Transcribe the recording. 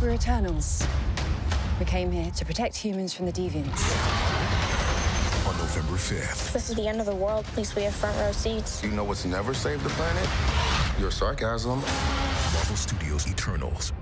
We're Eternals. We came here to protect humans from the deviants. On November 5th. This is the end of the world. At least we have front row seats. You know what's never saved the planet? Your sarcasm. Marvel Studios Eternals.